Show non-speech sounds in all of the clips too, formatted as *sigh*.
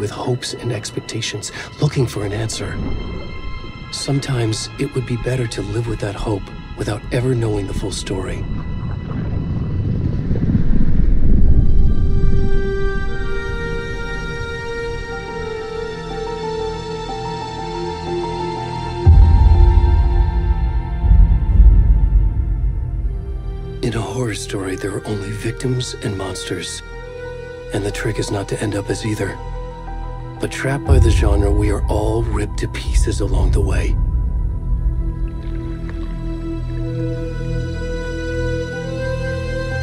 with hopes and expectations, looking for an answer. Sometimes it would be better to live with that hope without ever knowing the full story. In a horror story, there are only victims and monsters. And the trick is not to end up as either. But trapped by the genre, we are all ripped to pieces along the way.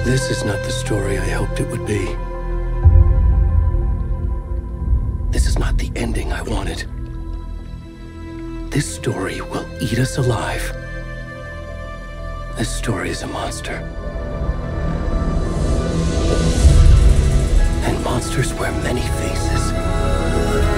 This is not the story I hoped it would be. This is not the ending I wanted. This story will eat us alive. This story is a monster. And monsters wear many faces. Hey,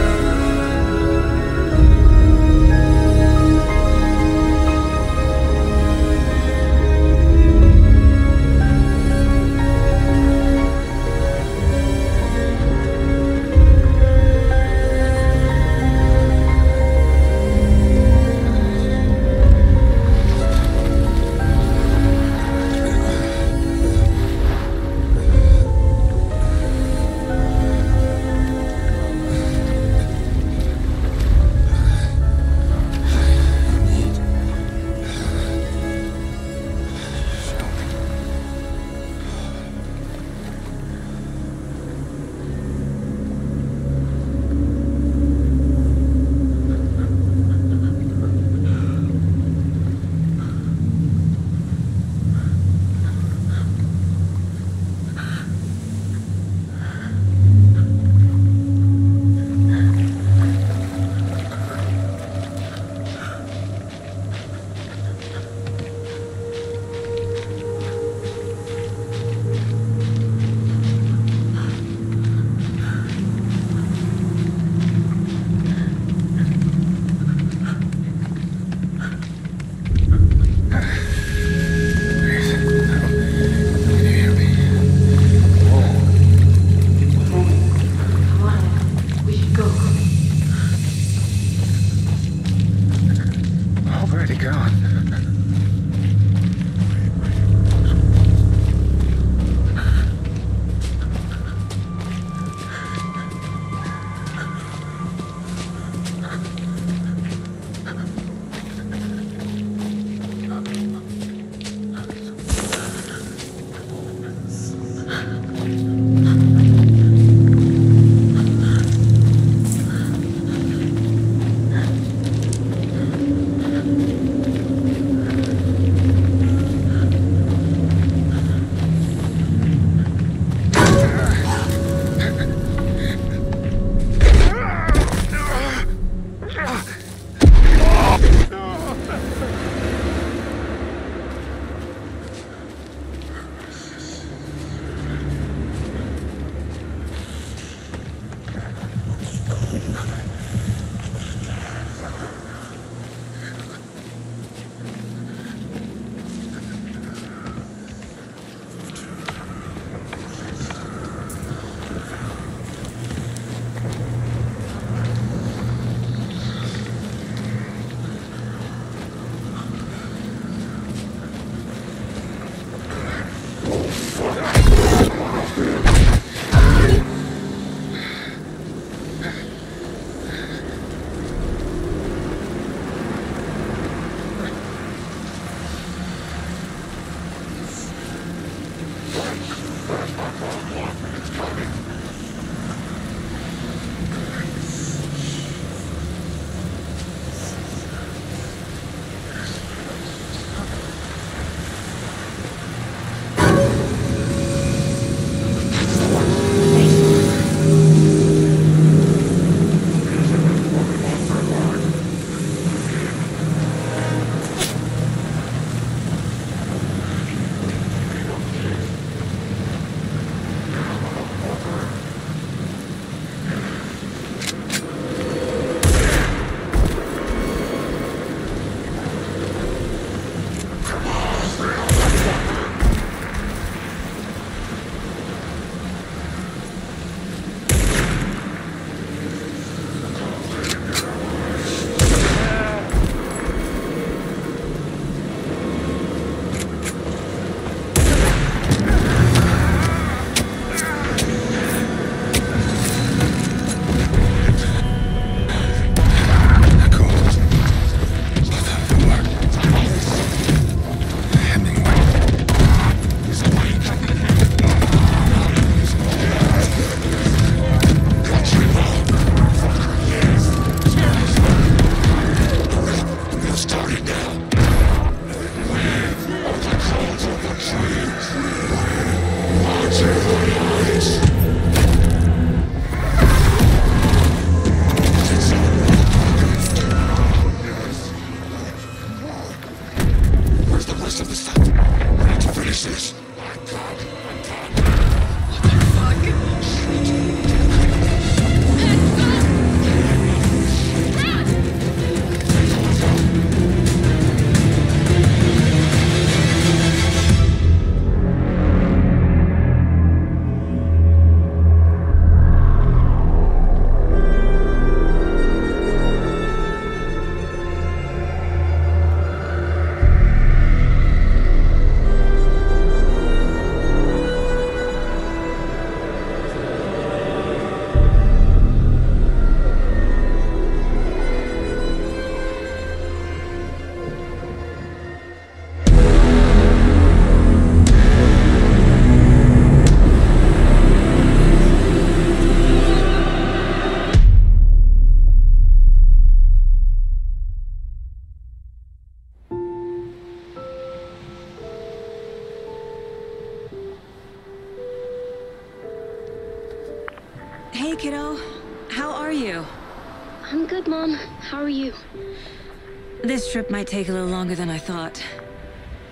take a little longer than I thought.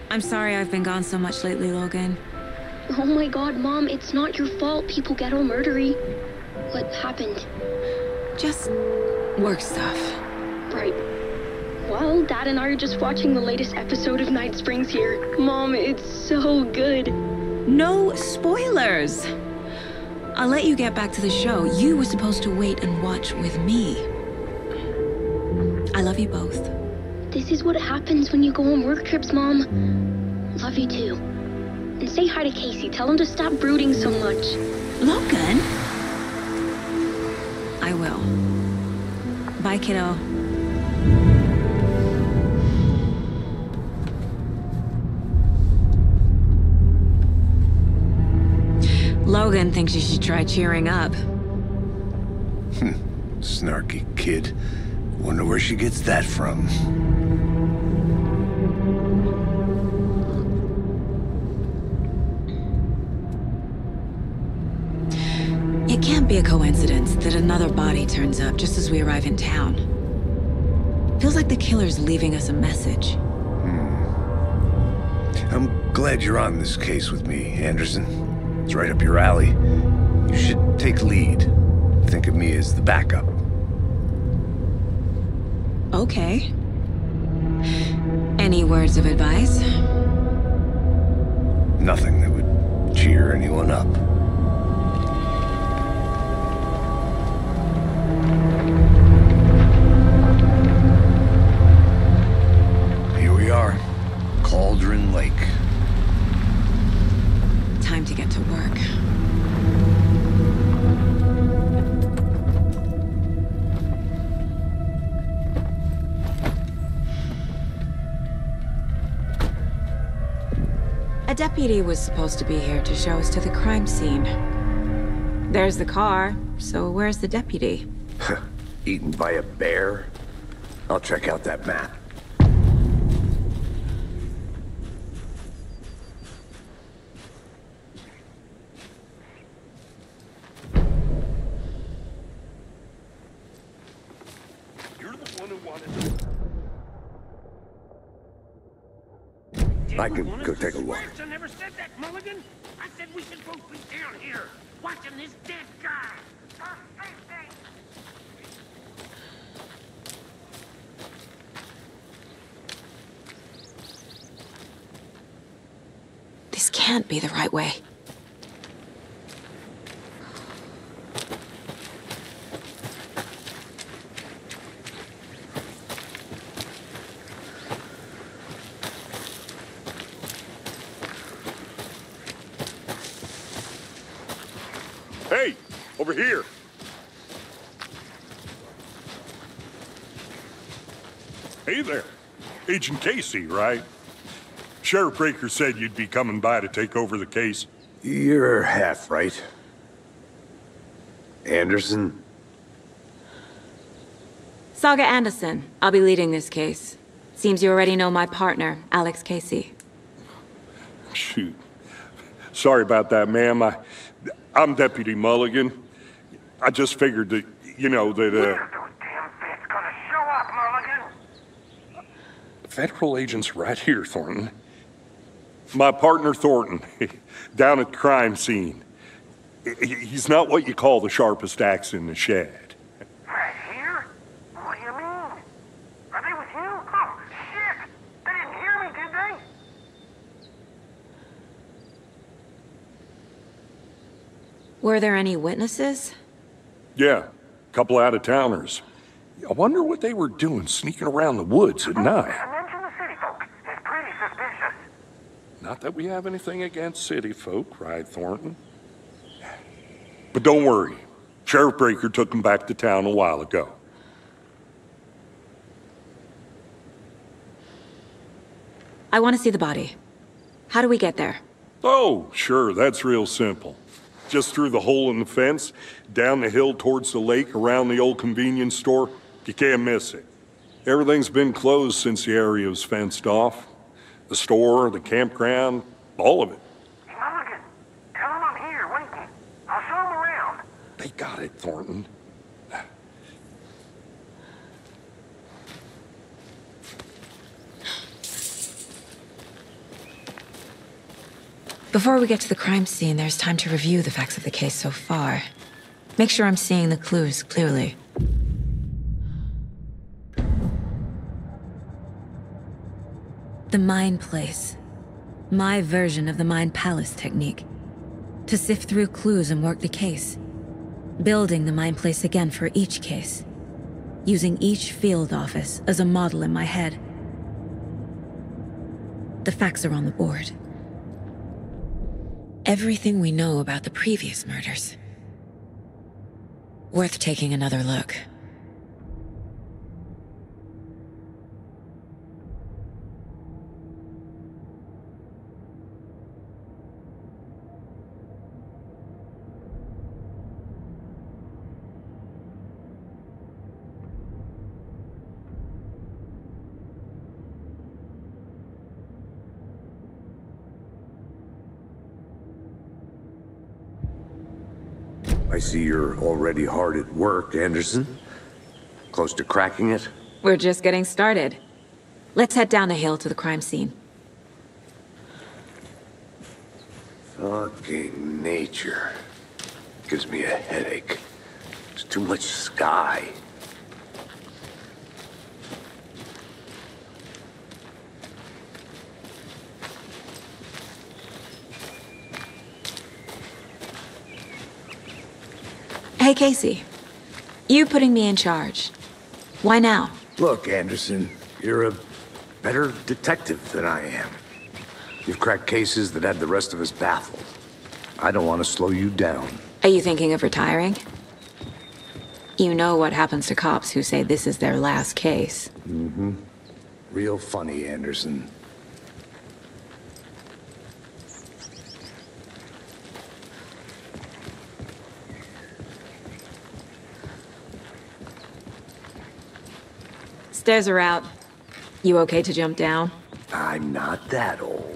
I'm sorry I've been gone so much lately, Logan. Oh my god, Mom, it's not your fault people get all murdery. What happened? Just work stuff. Right. Well, Dad and I are just watching the latest episode of Night Springs here. Mom, it's so good. No spoilers! I'll let you get back to the show. You were supposed to wait and watch with me. I love you both. This is what happens when you go on work trips, Mom. Love you too. And say hi to Casey. Tell him to stop brooding so much. Logan? I will. Bye, kiddo. Logan thinks you should try cheering up. *laughs* Snarky kid. Wonder where she gets that from. It can't be a coincidence that another body turns up just as we arrive in town. Feels like the killer's leaving us a message. Hmm. I'm glad you're on this case with me, Anderson. It's right up your alley. You should take lead. Think of me as the backup. Okay. Any words of advice? Nothing that would cheer anyone up. Deputy was supposed to be here to show us to the crime scene. There's the car, so where's the deputy? *laughs* Eaten by a bear? I'll check out that map. You're the one who wanted I can go take a look. I never said that, Mulligan. I said we should both be down here, watching this dead guy. For safety. This can't be the right way. Hey, over here. Hey there. Agent Casey, right? Sheriff Breaker said you'd be coming by to take over the case. You're half right. Anderson? Saga Anderson, I'll be leading this case. Seems you already know my partner, Alex Casey. Shoot. Sorry about that, ma'am. I, I'm Deputy Mulligan. I just figured that, you know, that, uh... those damn feds gonna show up, Mulligan? Federal agents right here, Thornton. My partner, Thornton, *laughs* down at the crime scene. He's not what you call the sharpest axe in the shed. Right here? What do you mean? Are they with you? Oh, shit! They didn't hear me, did they? Were there any witnesses? Yeah, a couple out-of-towners. I wonder what they were doing sneaking around the woods at night. Mention the city folk. It's pretty suspicious. Not that we have anything against city folk, cried Thornton. But don't worry. Sheriff Breaker took him back to town a while ago. I want to see the body. How do we get there? Oh, sure, that's real simple. Just through the hole in the fence, down the hill towards the lake, around the old convenience store. You can't miss it. Everything's been closed since the area was fenced off. The store, the campground, all of it. Mulligan, tell them I'm here waiting. I'll show them around. They got it, Thornton. Before we get to the crime scene, there's time to review the facts of the case so far. Make sure I'm seeing the clues clearly. The Mind Place. My version of the Mind Palace technique. To sift through clues and work the case. Building the Mind Place again for each case. Using each field office as a model in my head. The facts are on the board. Everything we know about the previous murders. Worth taking another look. See you're already hard at work, Anderson. Hmm? Close to cracking it? We're just getting started. Let's head down the hill to the crime scene. Fucking nature. Gives me a headache. There's too much sky. Hey, Casey. You putting me in charge. Why now? Look, Anderson, you're a better detective than I am. You've cracked cases that had the rest of us baffled. I don't want to slow you down. Are you thinking of retiring? You know what happens to cops who say this is their last case. Mm-hmm. Real funny, Anderson. Stairs are out. You okay to jump down? I'm not that old.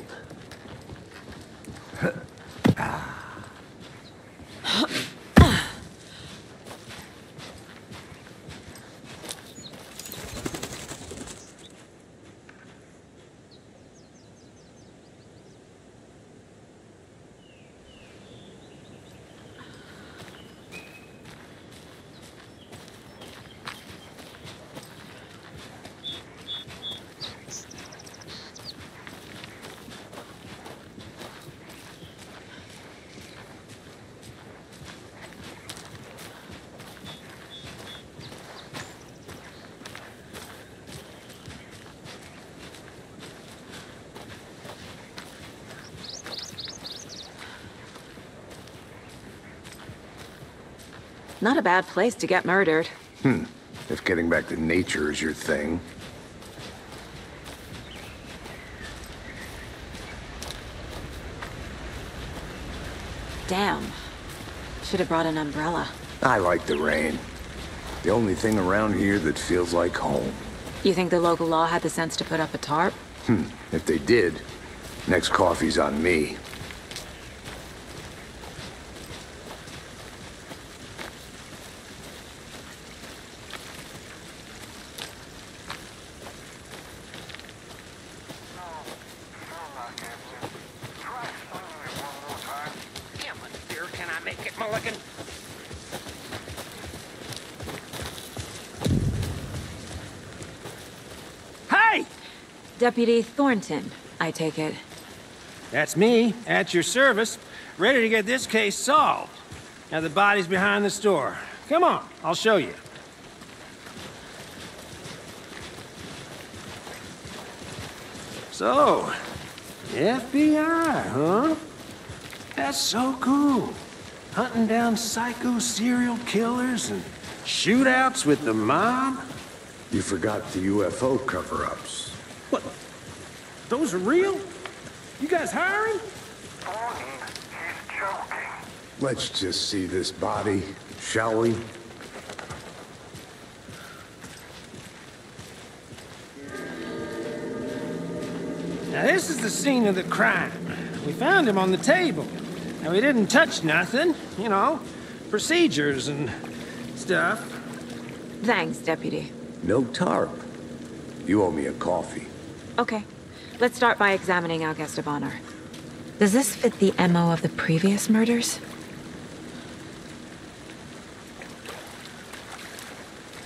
Not a bad place to get murdered. Hmm. If getting back to nature is your thing. Damn. Should have brought an umbrella. I like the rain. The only thing around here that feels like home. You think the local law had the sense to put up a tarp? Hmm. If they did, next coffee's on me. Try swinging it one more time. Damn it, dear, can I make it, Mulligan? Hey! Deputy Thornton, I take it. That's me, at your service, ready to get this case solved. Now the body's behind the store. Come on, I'll show you. So, FBI, huh? That's so cool. Hunting down psycho serial killers and shootouts with the mob? You forgot the UFO cover-ups. What? Those are real? You guys hiring? Thornton, he's joking. Let's just see this body, shall we? Now, this is the scene of the crime. We found him on the table. Now, he didn't touch nothing, you know. procedures and stuff. Thanks, Deputy. No tarp. You owe me a coffee. Okay. Let's start by examining our guest of honor. Does this fit the MO of the previous murders?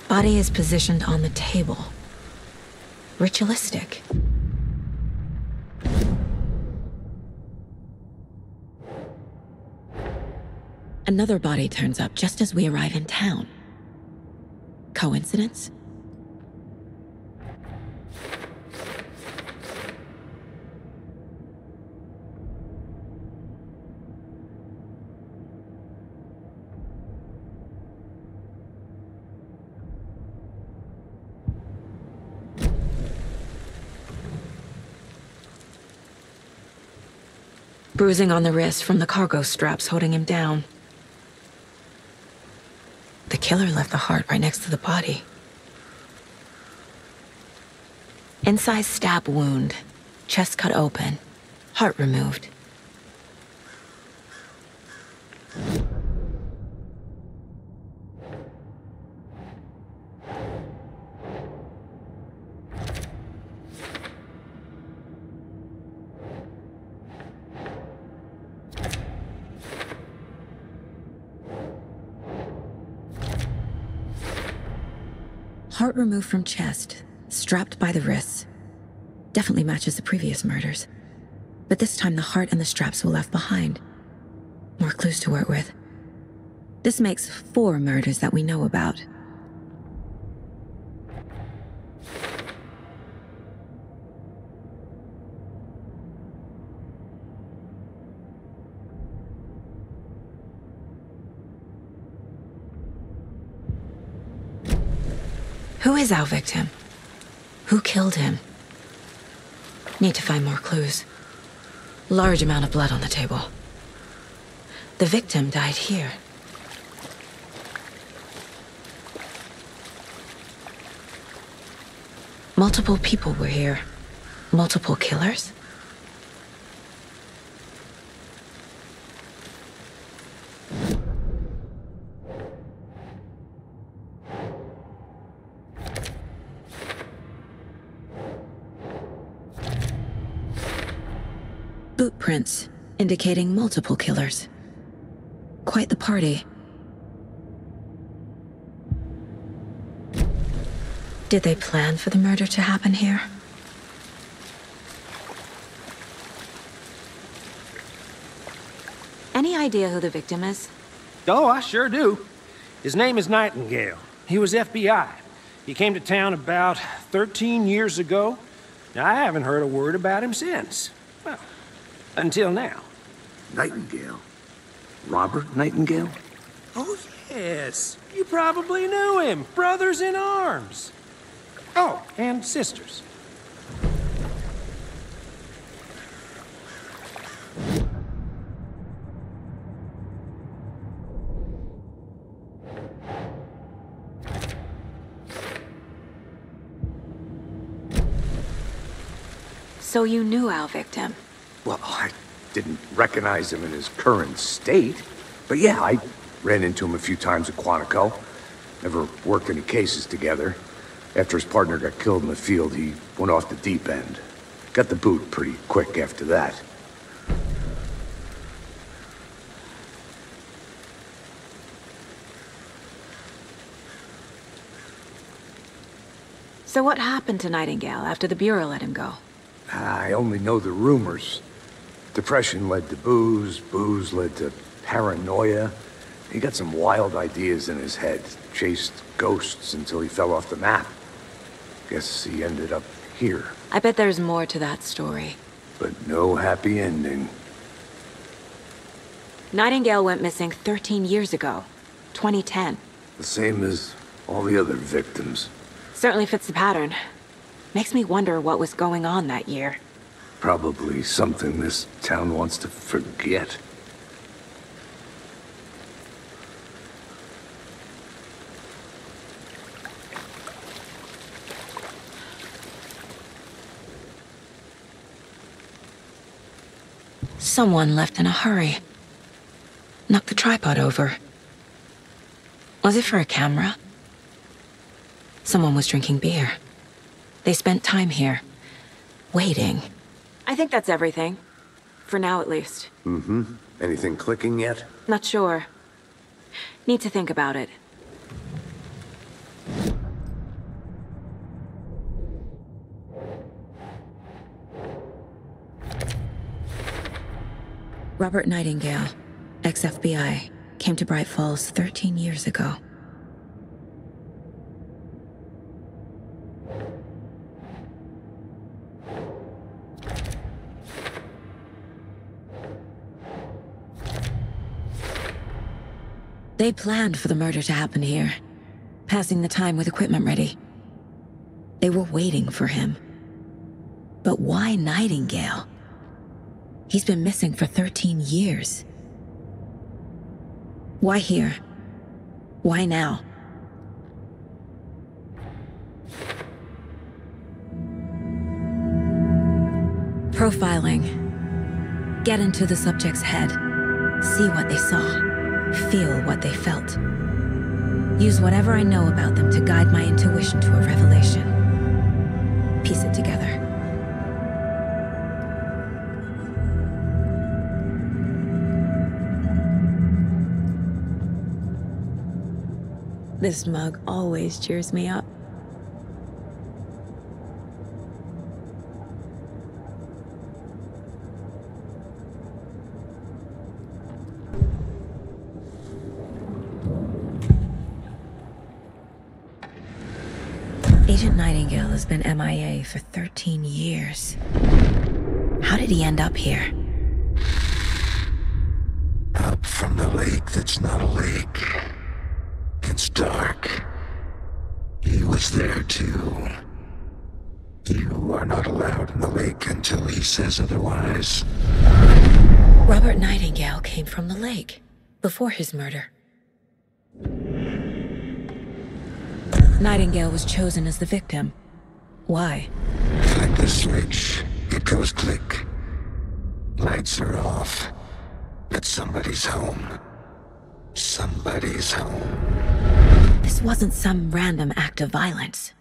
Body is positioned on the table. Ritualistic. Another body turns up just as we arrive in town. Coincidence? Bruising on the wrist from the cargo straps holding him down. The killer left the heart right next to the body. Inside stab wound, chest cut open, heart removed. Heart removed from chest, strapped by the wrists. Definitely matches the previous murders. But this time the heart and the straps were left behind. More clues to work with. This makes four murders that we know about. Who is our victim? Who killed him? Need to find more clues. Large amount of blood on the table. The victim died here. Multiple people were here. Multiple killers? Boot prints indicating multiple killers. Quite the party. Did they plan for the murder to happen here? Any idea who the victim is? Oh, I sure do. His name is Nightingale. He was FBI. He came to town about 13 years ago. Now, I haven't heard a word about him since. Well, until now. Nightingale? Robert Nightingale? Oh, yes. You probably knew him. Brothers in arms. Oh, and sisters. So you knew our victim? Well, I didn't recognize him in his current state. But yeah, I ran into him a few times at Quantico. Never worked any cases together. After his partner got killed in the field, he went off the deep end. Got the boot pretty quick after that. So what happened to Nightingale after the Bureau let him go? I only know the rumors. Depression led to booze, booze led to paranoia. He got some wild ideas in his head, chased ghosts until he fell off the map. Guess he ended up here, I bet there's more to that story. but no happy ending. Nightingale went missing 13 years ago. 2010. The same as all the other victims. Certainly fits the pattern. Makes me wonder what was going on that year. Probably something this town wants to forget. Someone left in a hurry. Knocked the tripod over. Was it for a camera? Someone was drinking beer. They spent time here, waiting. I think that's everything. For now, at least. Mm-hmm. Anything clicking yet? Not sure. Need to think about it. Robert Nightingale, ex-FBI, came to Bright Falls 13 years ago. They planned for the murder to happen here, passing the time with equipment ready. They were waiting for him. But why Nightingale? He's been missing for 13 years. Why here? Why now? Profiling. Get into the subject's head. See what they saw. Feel what they felt. Use whatever I know about them to guide my intuition to a revelation. Piece it together. This mug always cheers me up. Agent Nightingale has been MIA for 13 years. How did he end up here? Up from the lake that's not a lake. It's dark. He was there too. You are not allowed in the lake until he says otherwise. Robert Nightingale came from the lake before his murder. Nightingale was chosen as the victim. Why? Flip the switch. It goes click. Lights are off. But somebody's home. Somebody's home. This wasn't some random act of violence.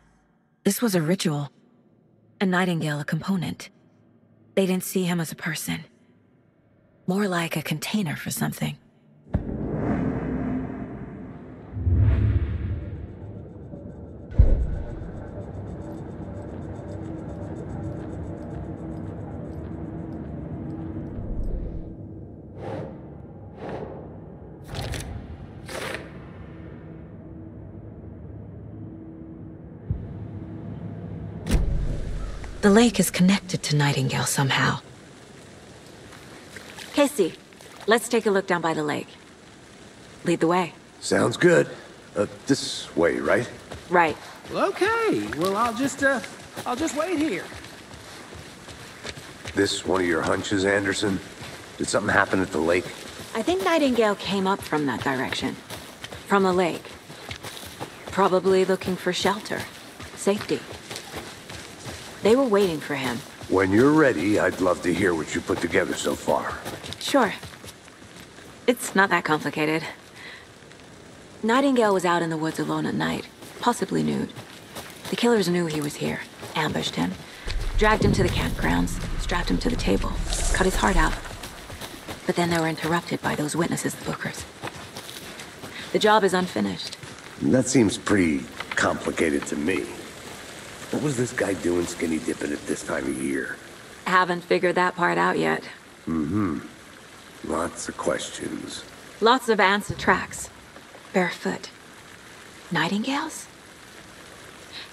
This was a ritual. A Nightingale a component. They didn't see him as a person. More like a container for something. Lake is connected to Nightingale somehow. Casey, let's take a look down by the lake. Lead the way. Sounds good. Uh, this way, right? Right. Okay, well, I'll just, uh, I'll just wait here. This one of your hunches, Anderson? Did something happen at the lake? I think Nightingale came up from that direction. From the lake. Probably looking for shelter. Safety. They were waiting for him. When you're ready, I'd love to hear what you put together so far. Sure. It's not that complicated. Nightingale was out in the woods alone at night, possibly nude. The killers knew he was here, ambushed him, dragged him to the campgrounds, strapped him to the table, cut his heart out. But then they were interrupted by those witnesses, the Bookers. The job is unfinished. That seems pretty complicated to me. What was this guy doing skinny dipping at this time of year? Haven't figured that part out yet. Mm-hmm. Lots of questions. Lots of ants at tracks. Barefoot. Nightingales?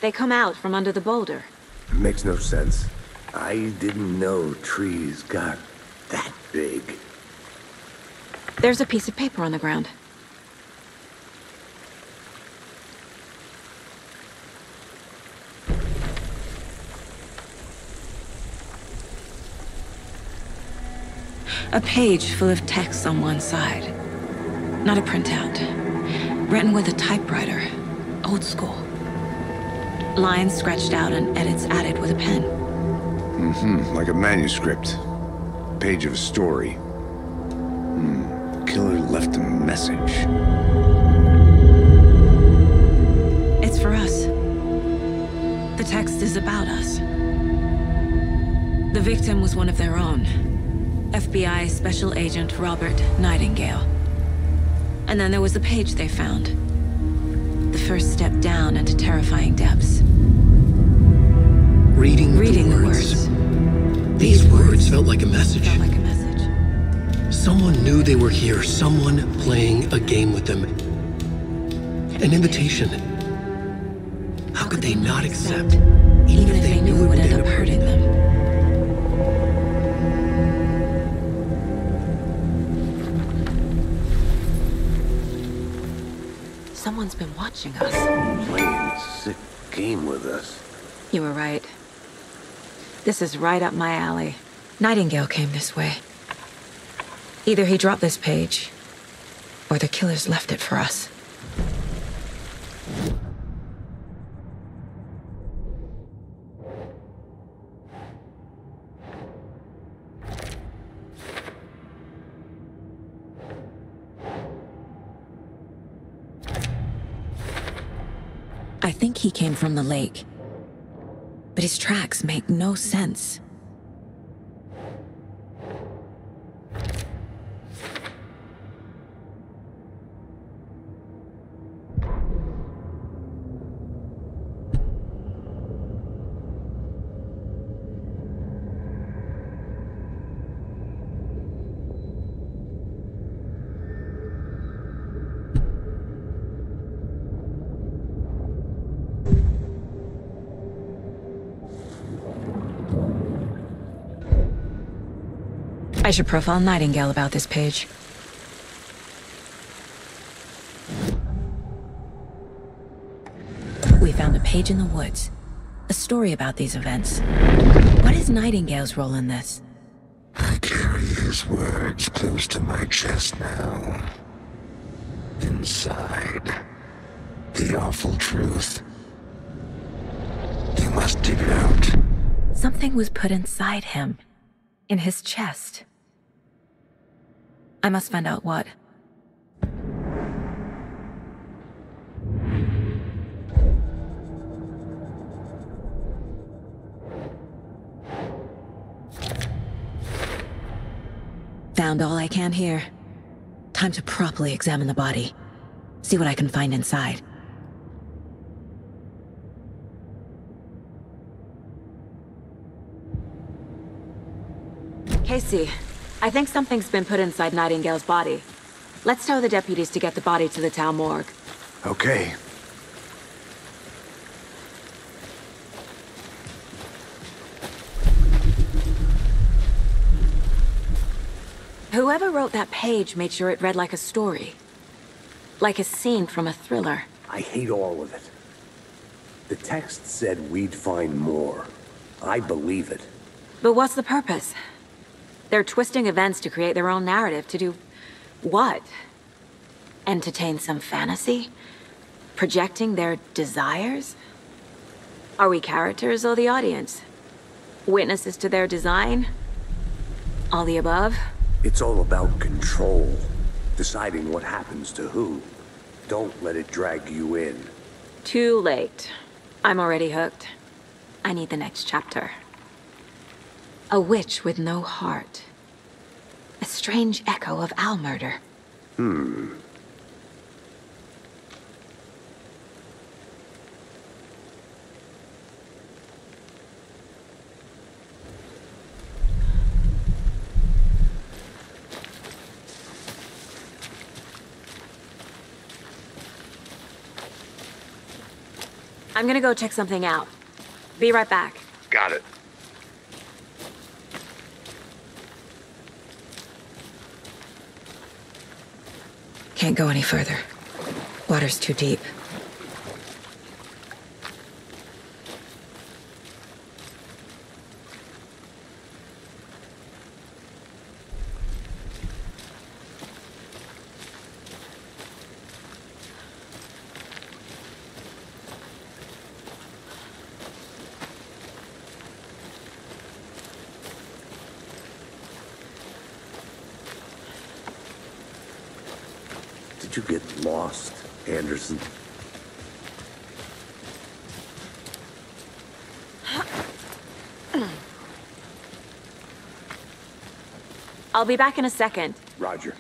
They come out from under the boulder. Makes no sense. I didn't know trees got that big. There's a piece of paper on the ground. A page full of text on one side. Not a printout. Written with a typewriter. Old school. Lines scratched out and edits added with a pen. Mm-hmm. Like a manuscript. Page of a story. Hmm. Killer left a message. It's for us. The text is about us. The victim was one of their own. FBI Special Agent Robert Nightingale. And then there was the page they found. The first step down into terrifying depths. Reading, Reading the the words. words. These words felt like a message. Felt like a message. Someone knew they were here, someone playing a game with them. An invitation. How could they not accept, Even if they knew it would end up hurting them. Someone's been watching us. Playing a sick game with us. You were right. This is right up my alley. Nightingale came this way. Either he dropped this page, or the killers left it for us. I think he came from the lake. But his tracks make no sense. I should profile Nightingale about this page. We found a page in the woods. A story about these events. What is Nightingale's role in this? I carry his words close to my chest now. Inside, the awful truth. You must dig it out. Something was put inside him. In his chest. I must find out what. Found all I can here. Time to properly examine the body. See what I can find inside. Casey, I think something's been put inside Nightingale's body. Let's tell the deputies to get the body to the town morgue. Okay. Whoever wrote that page made sure it read like a story. Like a scene from a thriller. I hate all of it. The text said we'd find more. I believe it. But what's the purpose? They're twisting events to create their own narrative to do... what? Entertain some fantasy? Projecting their desires? Are we characters or the audience? Witnesses to their design? All the above? It's all about control. Deciding what happens to who. Don't let it drag you in. Too late. I'm already hooked. I need the next chapter. A witch with no heart. A strange echo of owl murder. Hmm. I'm gonna go check something out. Be right back. Got it. Can't go any further. Water's too deep. Did you get lost, Anderson? I'll be back in a second. Roger.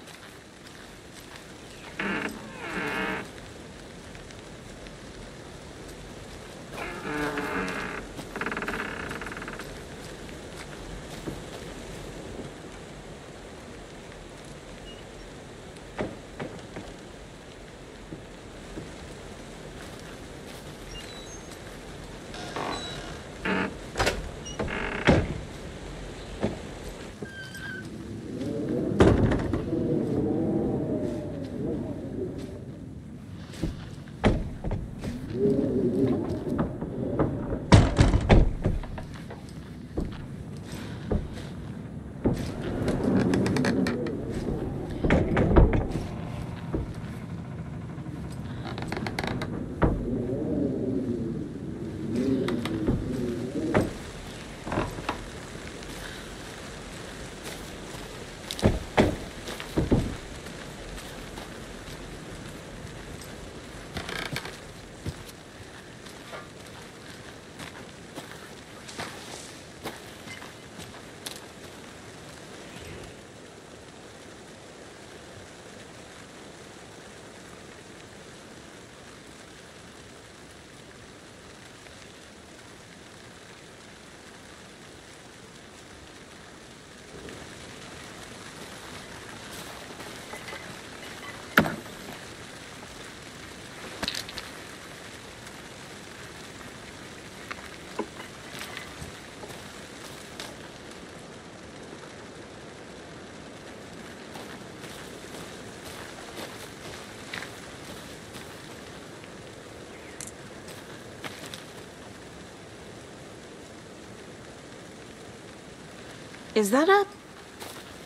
Is that a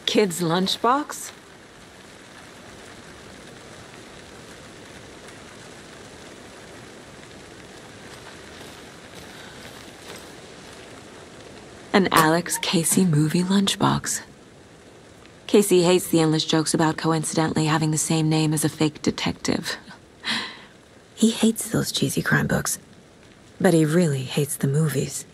kid's lunchbox? An Alex Casey movie lunchbox. Casey hates the endless jokes about coincidentally having the same name as a fake detective. He hates those cheesy crime books, but he really hates the movies.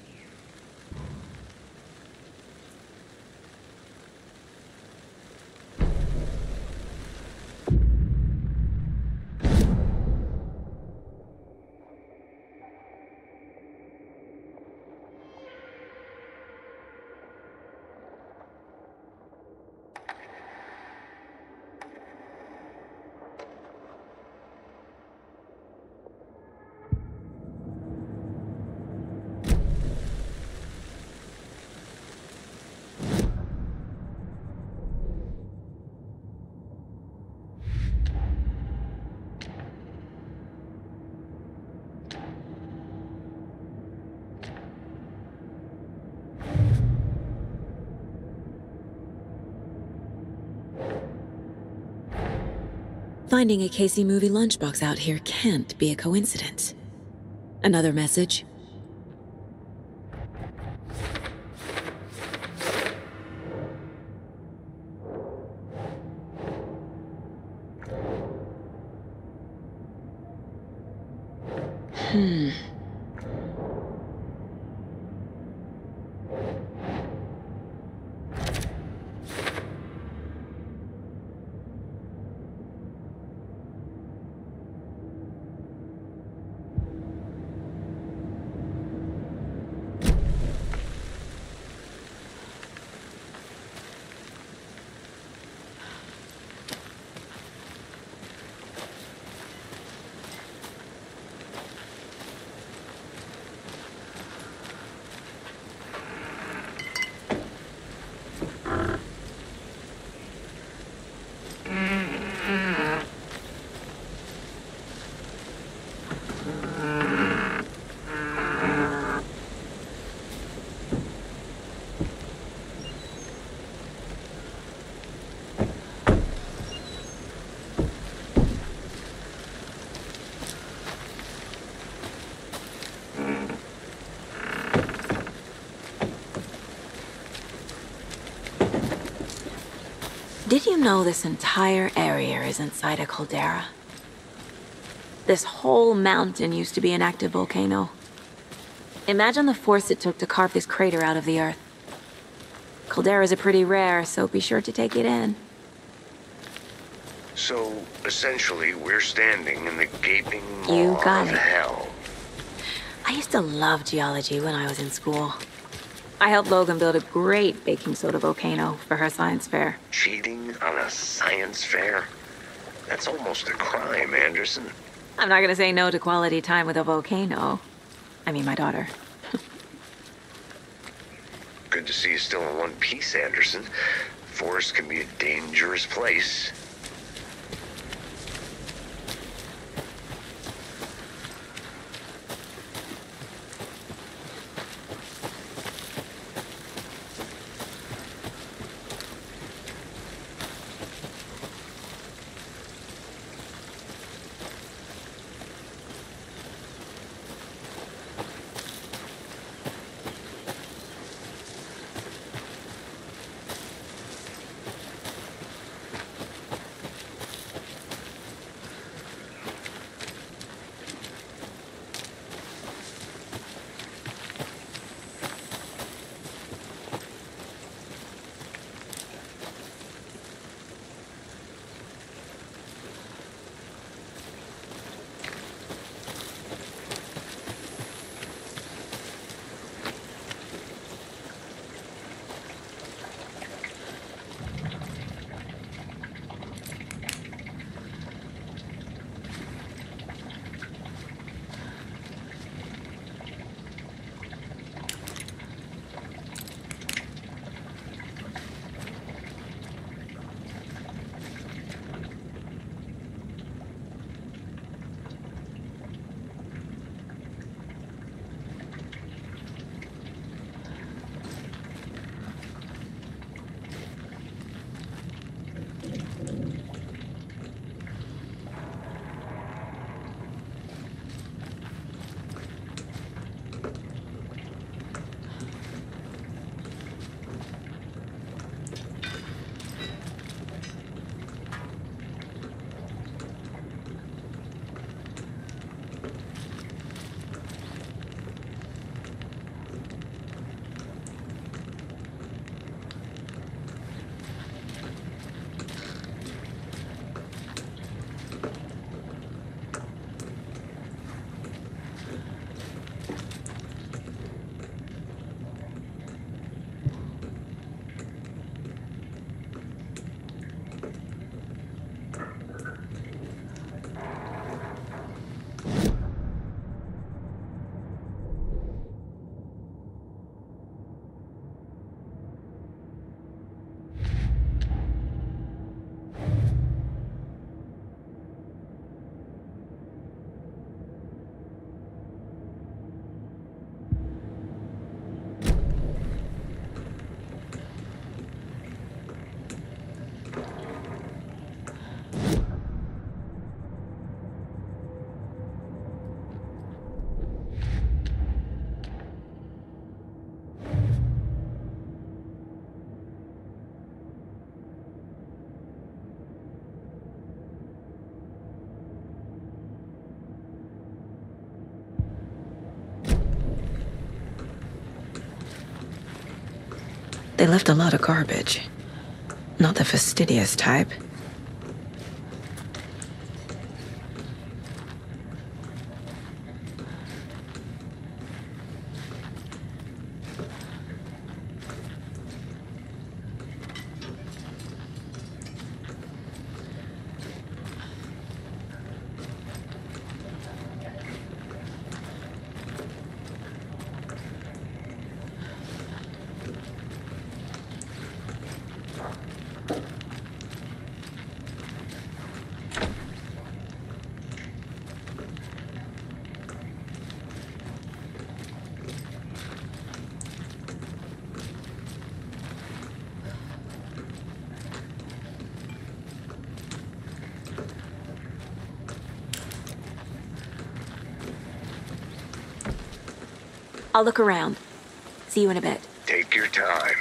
Finding a Casey movie lunchbox out here can't be a coincidence. Another message? Hmm. You know this entire area is inside a caldera? This whole mountain used to be an active volcano. Imagine the force it took to carve this crater out of the earth. Calderas are pretty rare, so be sure to take it in. So, essentially, we're standing in the gaping You maw got of it. hell. I used to love geology when I was in school. I helped Logan build a great baking soda volcano for her science fair. Cheating on a science fair? That's almost a crime, Anderson. I'm not gonna say no to quality time with a volcano. I mean, my daughter. Good to see you still in one piece, Anderson. Forest can be a dangerous place. They left a lot of garbage. Not the fastidious type. I'll look around. See you in a bit. Take your time.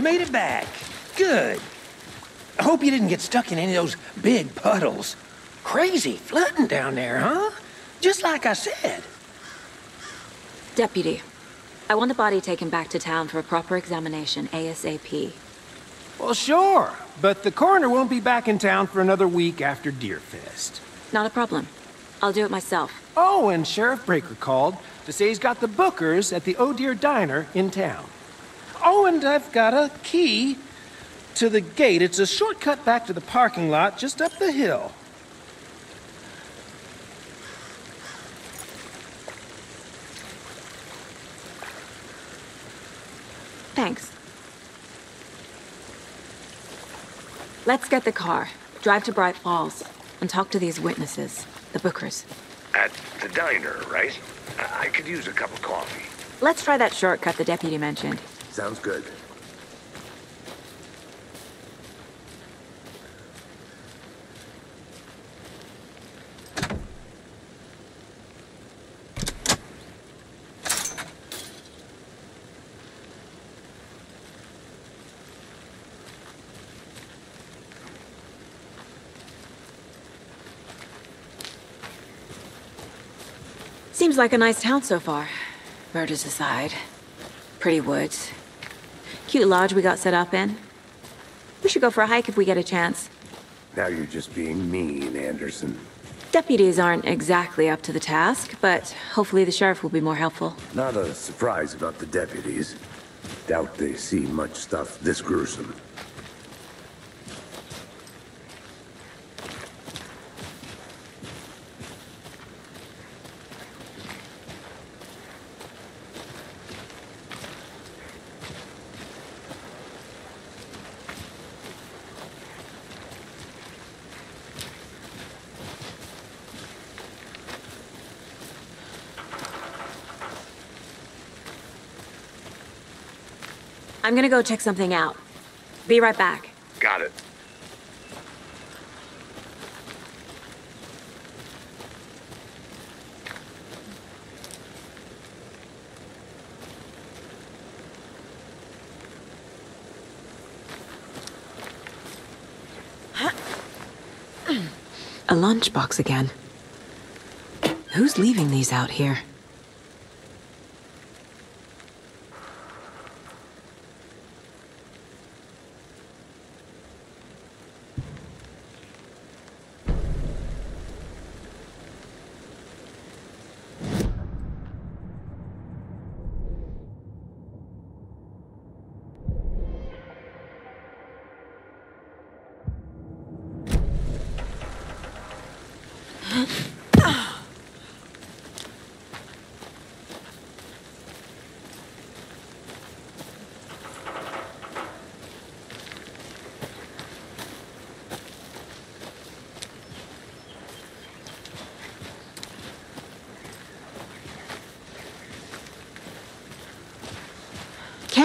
You made it back. Good. I hope you didn't get stuck in any of those big puddles. Crazy flooding down there, huh? Just like I said. Deputy, I want the body taken back to town for a proper examination, ASAP. Well, sure. But the coroner won't be back in town for another week after Deerfest. Not a problem. I'll do it myself. Oh, and Sheriff Breaker called to say he's got the bookers at the Oh Deer Diner in town. Oh, and I've got a key to the gate. It's a shortcut back to the parking lot just up the hill. Thanks. Let's get the car, drive to Bright Falls, and talk to these witnesses, the Bookers. At the diner, right? I, I could use a cup of coffee. Let's try that shortcut the deputy mentioned. Sounds good. Seems like a nice town so far. Murders aside. Pretty woods. Cute lodge we got set up in. We should go for a hike if we get a chance. Now you're just being mean, Anderson. Deputies aren't exactly up to the task, but hopefully the sheriff will be more helpful. Not a surprise about the deputies. Doubt they see much stuff this gruesome. I'm gonna go check something out. Be right back. Got it. A lunchbox again. Who's leaving these out here?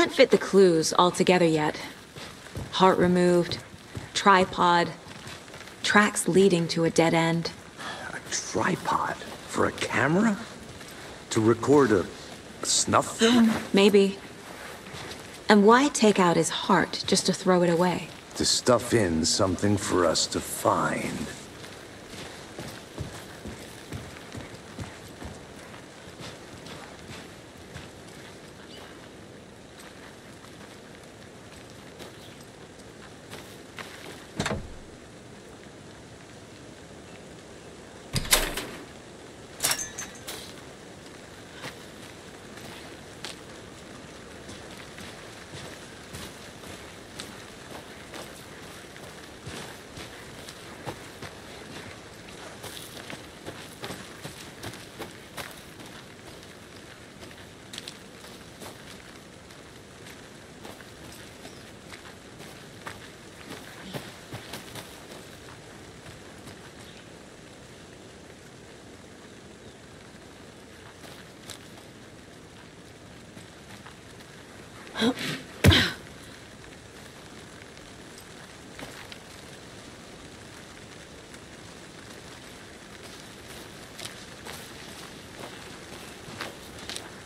Can't fit the clues all together yet. Heart removed, tripod, tracks leading to a dead end. A tripod? For a camera? To record a snuff film? Maybe. And why take out his heart just to throw it away? To stuff in something for us to find.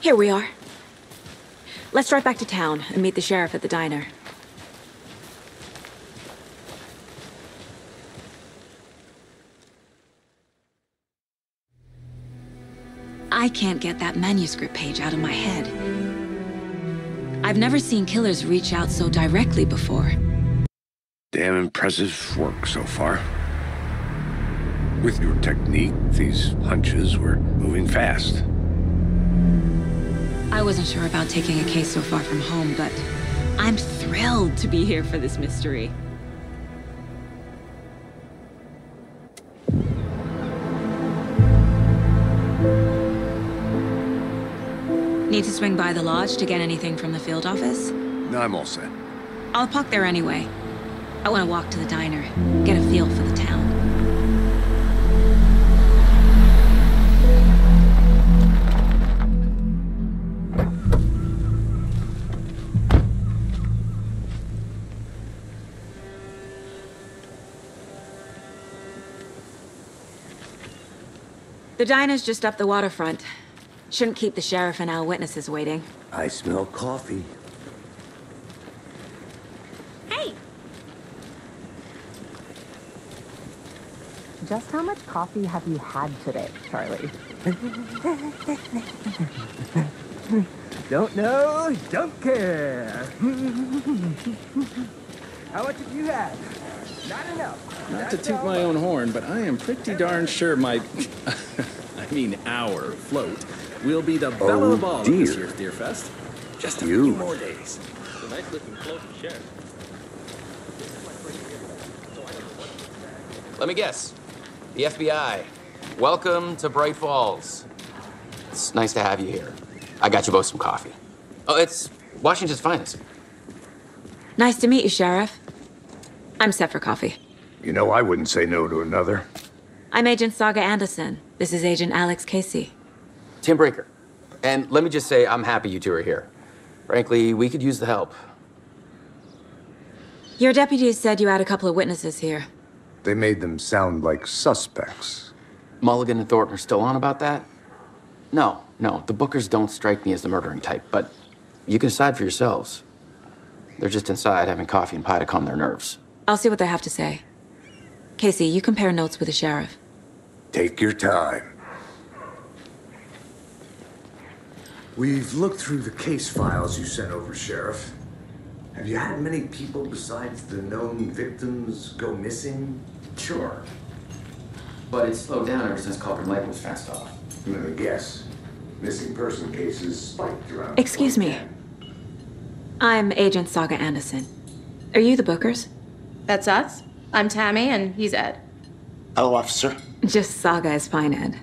Here we are. Let's drive back to town and meet the sheriff at the diner. I can't get that manuscript page out of my head. I've never seen killers reach out so directly before. Damn impressive work so far. With your technique, these hunches were moving fast. I wasn't sure about taking a case so far from home, but I'm thrilled to be here for this mystery. Need to swing by the lodge to get anything from the field office? No, I'm all set. I'll park there anyway. I want to walk to the diner, get a feel for the The diner's just up the waterfront. Shouldn't keep the sheriff and our witnesses waiting. I smell coffee. Hey! Just how much coffee have you had today, Charlie? *laughs* don't know, don't care. *laughs* how much have you had? Not enough. Not to toot my own horn, but I am pretty darn sure my, *laughs* I mean our float, will be the belle Oh, of the ball dear. this year's Deer Fest. Just a You. few more days. The nice looking float to share. Let me guess. The FBI. Welcome to Bright Falls. It's nice to have you here. I got you both some coffee. Oh, it's Washington's finest. Nice to meet you, Sheriff. I'm set for coffee. You know, I wouldn't say no to another. I'm Agent Saga Anderson. This is Agent Alex Casey. Tim Breaker. And let me just say, I'm happy you two are here. Frankly, we could use the help. Your deputies said you had a couple of witnesses here. They made them sound like suspects. Mulligan and Thornton are still on about that? No, no, the Bookers don't strike me as the murdering type, but you can decide for yourselves. They're just inside having coffee and pie to calm their nerves. I'll see what they have to say. Casey, you compare notes with the sheriff. Take your time. We've looked through the case files you sent over, Sheriff. Have you had many people besides the known victims go missing? Sure. But it's slowed down ever since Cauldron Lake was fenced off. Let me guess. Missing person cases spiked around. Excuse me. I'm Agent Saga Anderson. Are you the Bookers? That's us. I'm Tammy, and he's Ed. Hello, officer. Just Saga is fine, Ed.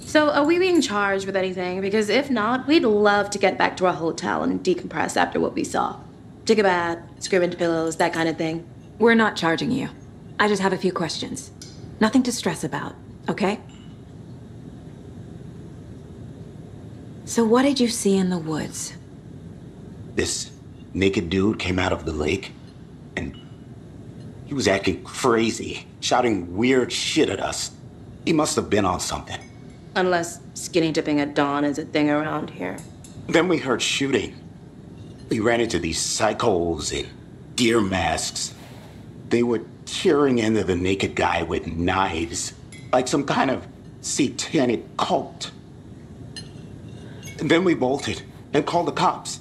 So, are we being charged with anything? Because if not, we'd love to get back to our hotel and decompress after what we saw. Take a bath, scream into pillows, that kind of thing. We're not charging you. I just have a few questions. Nothing to stress about, okay? So, what did you see in the woods? This naked dude came out of the lake, and he was acting crazy, shouting weird shit at us. He must have been on something. Unless skinny dipping at dawn is a thing around here. Then we heard shooting. We ran into these psychos in deer masks. They were tearing into the naked guy with knives, like some kind of satanic cult. And then we bolted and called the cops.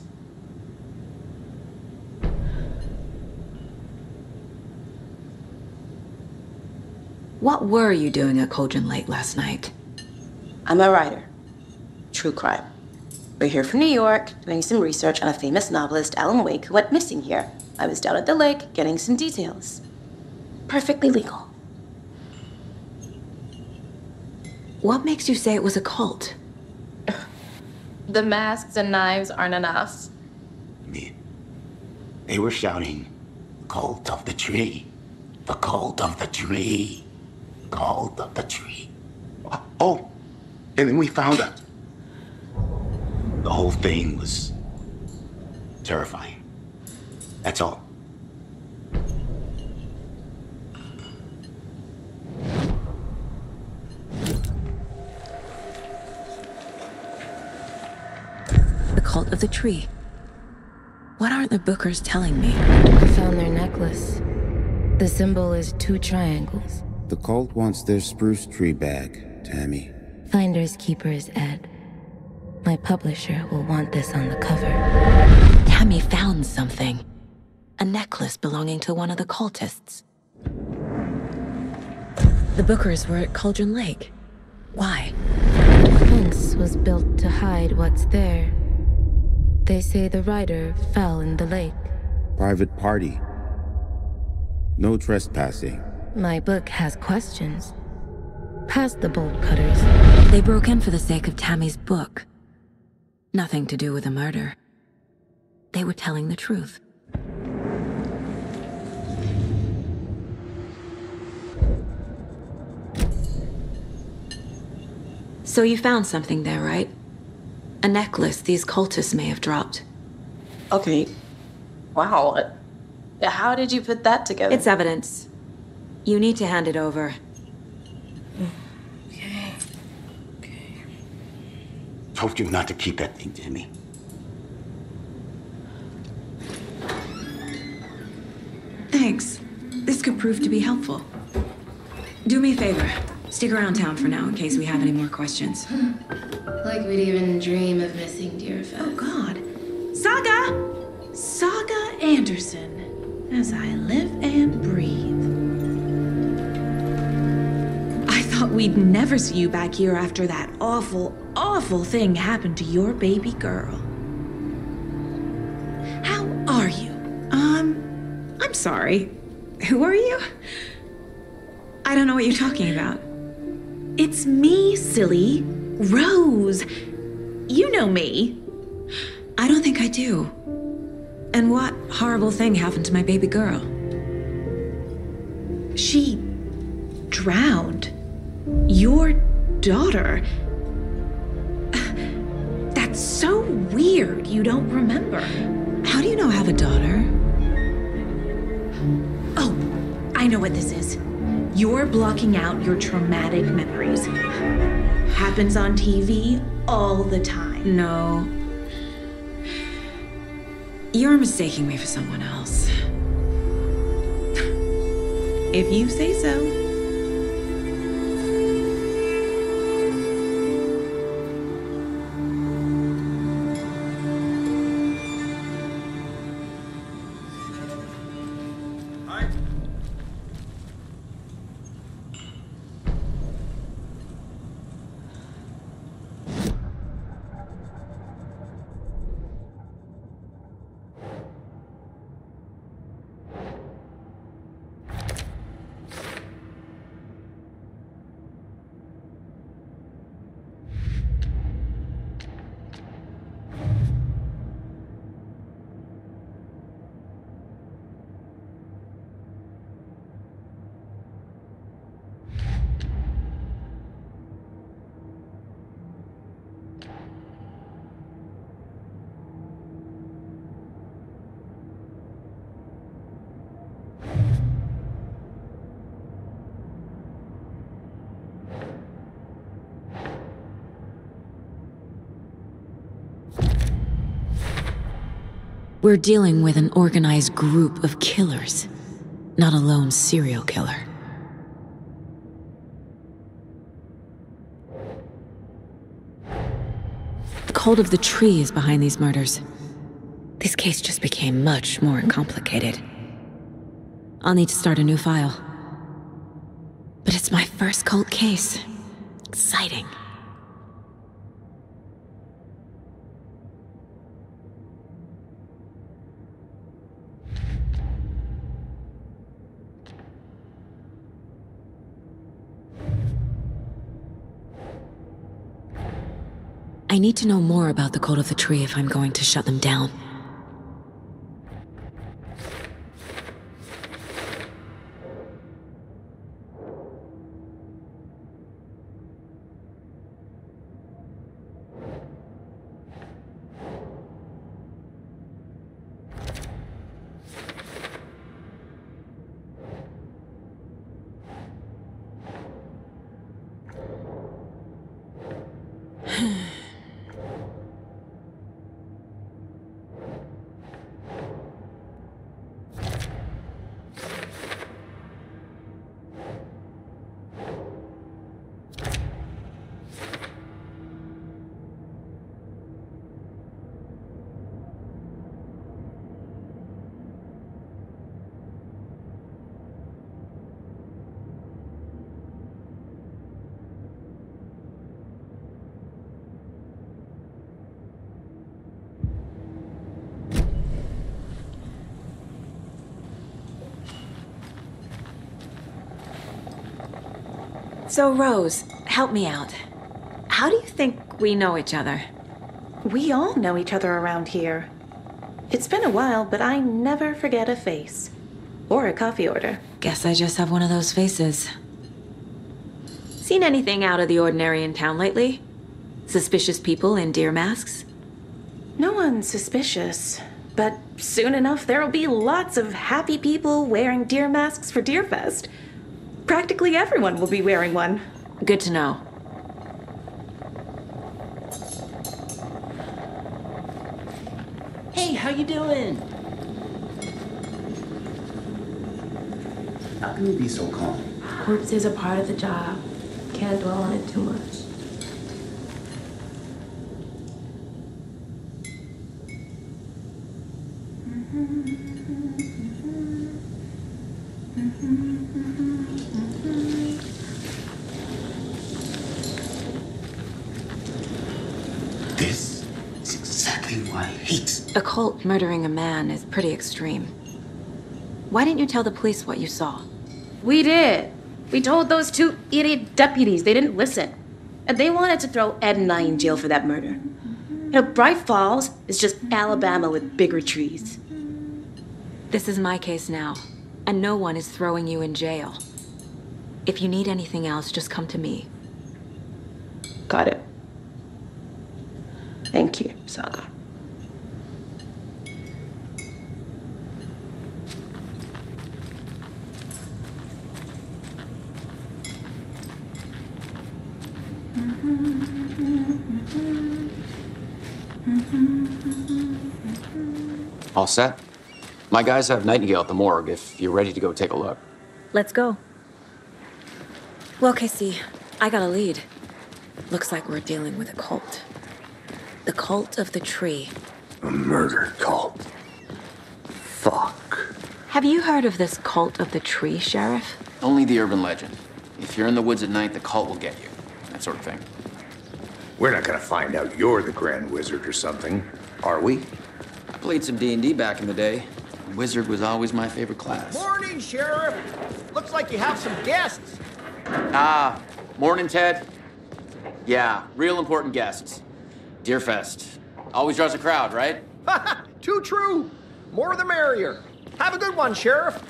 What were you doing at Cauldron Lake last night? I'm a writer. True crime. We're here from New York, doing some research on a famous novelist, Alan Wake, who went missing here. I was down at the lake, getting some details. Perfectly legal. What makes you say it was a cult? The masks and knives aren't enough. They were shouting, Cult of the tree. The cult of the tree. Cult of the tree. Oh, and then we found out. The whole thing was terrifying. That's all. The cult of the tree. What aren't the Bookers telling me? I found their necklace. The symbol is two triangles. The cult wants their spruce tree back, Tammy. Finders keepers, Ed. My publisher will want this on the cover. Tammy found something. A necklace belonging to one of the cultists. The Bookers were at Cauldron Lake. Why? The fence was built to hide what's there. They say the writer fell in the lake. Private party. No trespassing. My book has questions. Past the bolt cutters. They broke in for the sake of Tammy's book. Nothing to do with a murder. They were telling the truth. So you found something there, right? A necklace these cultists may have dropped. Okay. Wow. How did you put that together? It's evidence. You need to hand it over. Told you not to keep that thing, Timmy. Thanks. This could prove to be helpful. Do me a favor. Stick around town for now in case we have any more questions. Like we'd even dream of missing Deerfest. Oh, God. Saga! Saga Anderson. As I live and breathe. We'd never see you back here after that awful, awful thing happened to your baby girl. How are you? Um, I'm sorry. Who are you? I don't know what you're talking about. It's me, silly. Rose. You know me. I don't think I do. And what horrible thing happened to my baby girl? She drowned. Your daughter. That's so weird you don't remember. How do you know I have a daughter? Oh, I know what this is. You're blocking out your traumatic memories. Happens on TV all the time. No. You're mistaking me for someone else. If you say so. We're dealing with an organized group of killers, not a lone serial killer. The cult of the tree is behind these murders. This case just became much more complicated. I'll need to start a new file. But it's my first cult case. Exciting. I need to know more about the Code of the Tree if I'm going to shut them down. So, Rose, help me out. How do you think we know each other? We all know each other around here. It's been a while, but I never forget a face. Or a coffee order. Guess I just have one of those faces. Seen anything out of the ordinary in town lately? Suspicious people in deer masks? No one's suspicious. But soon enough, there'll be lots of happy people wearing deer masks for Deerfest. Practically everyone will be wearing one. Good to know. Hey, how you doing? How can you be so calm? Corpse is a part of the job. Can't dwell on it too much. This is exactly why I hate. A cult murdering a man is pretty extreme. Why didn't you tell the police what you saw? We did. We told those two idiot deputies. They didn't listen. And they wanted to throw Ed and I in jail for that murder. You know, Bright Falls is just Alabama with bigger trees. This is my case now, and no one is throwing you in jail. If you need anything else, just come to me. Got it. Thank you, Saga. *laughs* All set? My guys have Nightingale at the morgue if you're ready to go take a look. Let's go. Well, Casey, I got a lead. Looks like we're dealing with a cult. The cult of the tree. A murder cult. Fuck. Have you heard of this cult of the tree, Sheriff? Only the urban legend. If you're in the woods at night, the cult will get you. That sort of thing. We're not gonna find out you're the Grand Wizard or something, are we? I played some D&D back in the day. Wizard was always my favorite class. Morning, Sheriff. Looks like you have some guests. Ah, morning, Ted. Yeah, real important guests. Deerfest. Always draws a crowd, right? *laughs* Too true. More the merrier. Have a good one, Sheriff.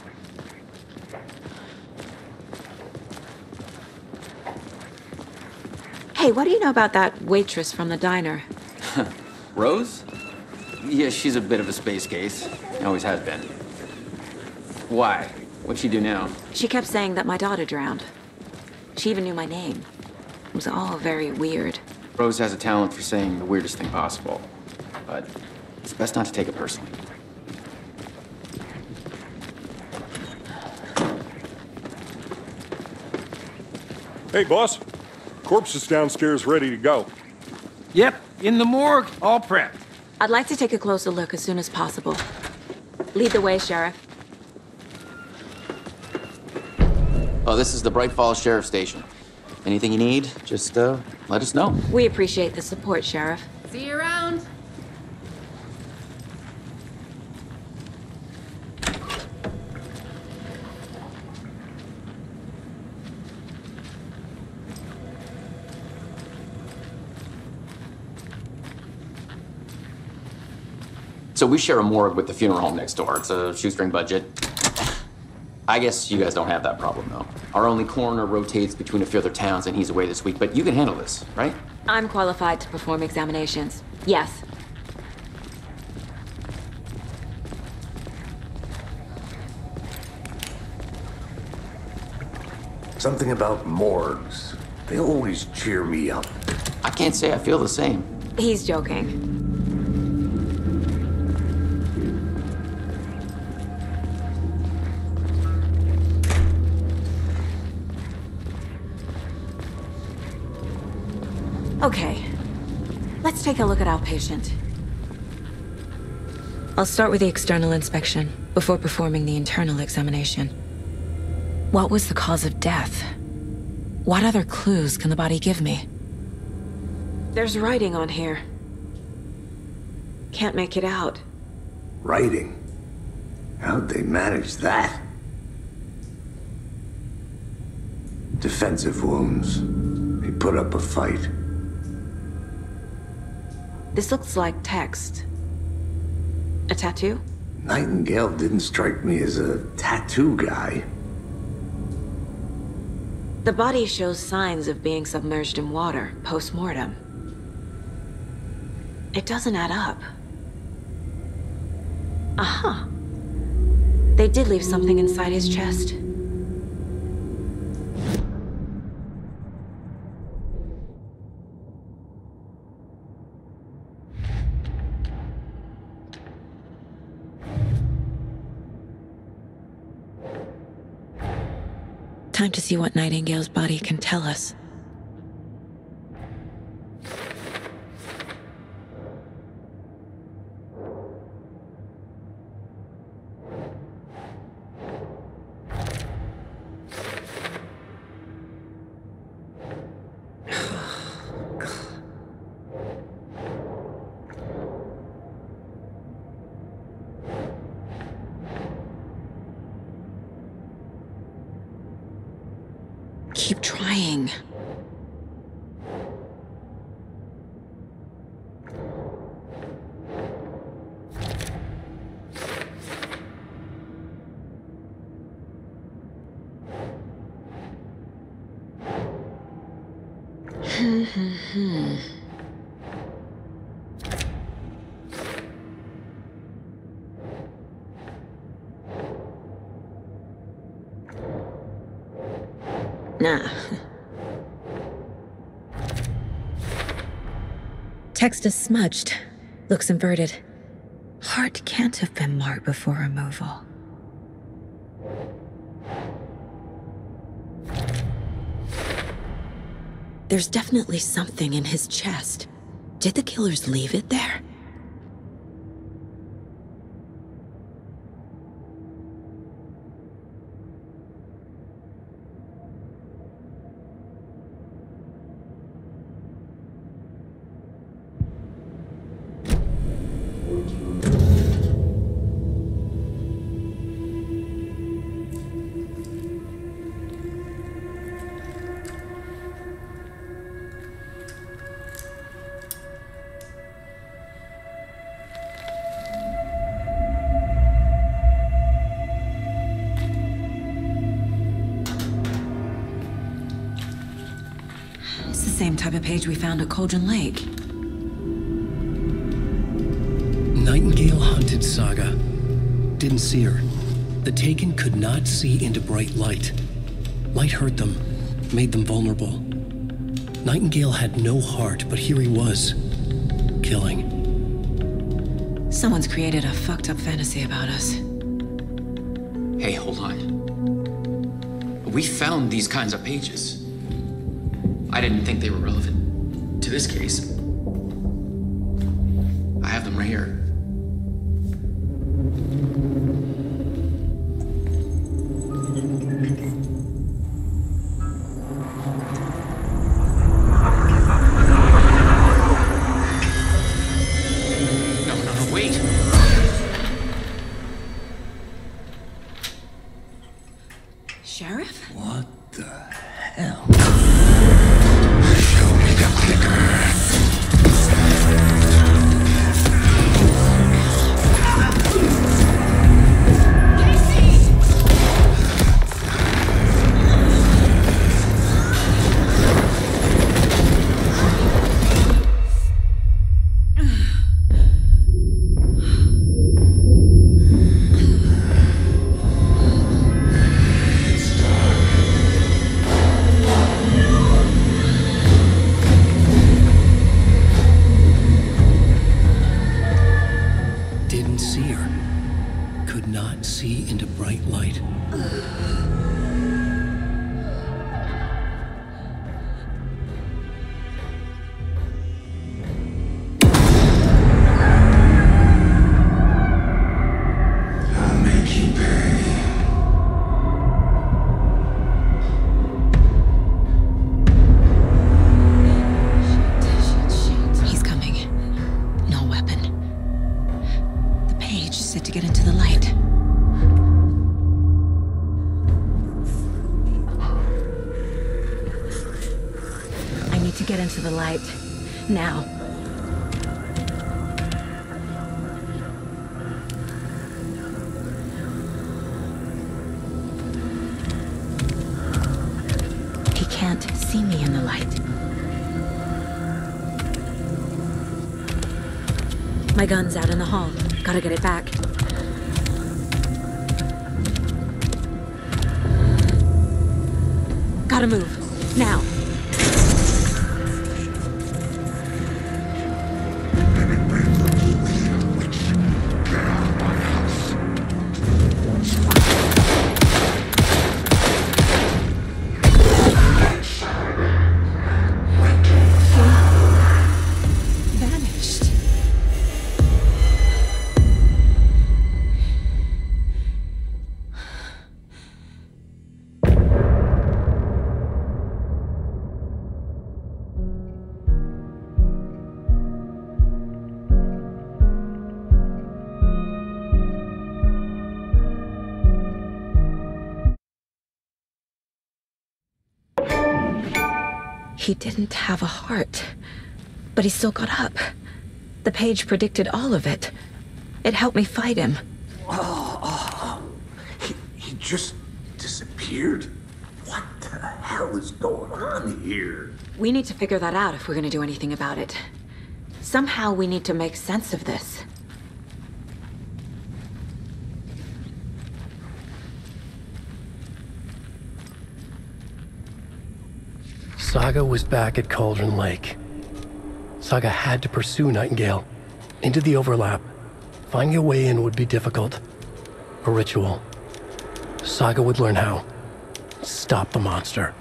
Hey, what do you know about that waitress from the diner? *laughs* Rose? Yeah, she's a bit of a space case. Always has been. Why? What'd she do now? She kept saying that my daughter drowned. She even knew my name. It was all very weird. Rose has a talent for saying the weirdest thing possible. But it's best not to take it personally. Hey, boss. Corpse is downstairs ready to go. Yep, in the morgue, all prepped. I'd like to take a closer look as soon as possible. Lead the way, Sheriff. Oh, this is the Bright Falls Sheriff Station. Anything you need, just uh, let us know. We appreciate the support, Sheriff. See you around. So we share a morgue with the funeral home next door. It's a shoestring budget. I guess you guys don't have that problem, though. Our only coroner rotates between a few other towns, and he's away this week, but you can handle this, right? I'm qualified to perform examinations. Yes. Something about morgues. They always cheer me up. I can't say I feel the same. He's joking. Let's take a look at our patient. I'll start with the external inspection before performing the internal examination. What was the cause of death? What other clues can the body give me? There's writing on here. Can't make it out. Writing? How'd they manage that? Defensive wounds. He put up a fight. This looks like text. A tattoo? Nightingale didn't strike me as a tattoo guy. The body shows signs of being submerged in water, post-mortem. It doesn't add up. Aha. They did leave something inside his chest. Time to see what Nightingale's body can tell us. Keep trying. Hmm, hmm, hmm. Nah. Text is smudged. Looks inverted. Heart can't have been marked before removal. There's definitely something in his chest. Did the killers leave it there? Same type of page we found at Cauldron Lake. Nightingale hunted Saga. Didn't see her. The Taken could not see into bright light. Light hurt them, made them vulnerable. Nightingale had no heart, but here he was, killing. Someone's created a fucked up fantasy about us. Hey, hold on. We found these kinds of pages. I didn't think they were relevant to this case. I have them right here. My gun's out in the hall. Gotta get it back. Gotta move. Now. He didn't have a heart, but he still got up. The page predicted all of it. It helped me fight him. Oh, oh. He, he just disappeared? What the hell is going on here? We need to figure that out if we're gonna do anything about it. Somehow we need to make sense of this. Saga was back at Cauldron Lake. Saga had to pursue Nightingale into the overlap. Finding a way in would be difficult. A ritual. Saga would learn how. Stop the monster.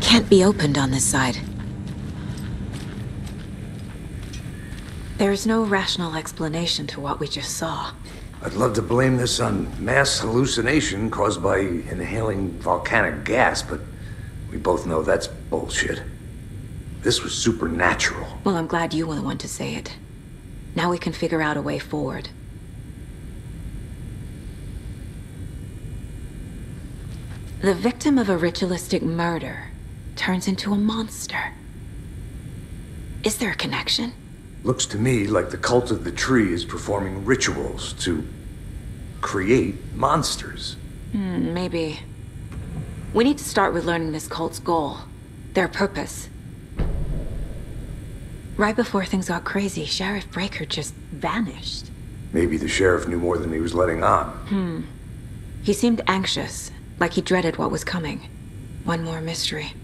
Can't be opened on this side. There's no rational explanation to what we just saw. I'd love to blame this on mass hallucination caused by inhaling volcanic gas, but we both know that's bullshit. This was supernatural. Well, I'm glad you were the one to say it. Now we can figure out a way forward. The victim of a ritualistic murder turns into a monster. Is there a connection? Looks to me like the cult of the tree is performing rituals to create monsters. Hmm, maybe. We need to start with learning this cult's goal, their purpose. Right before things got crazy, Sheriff Breaker just vanished. Maybe the sheriff knew more than he was letting on. Hmm. He seemed anxious, like he dreaded what was coming. One more mystery.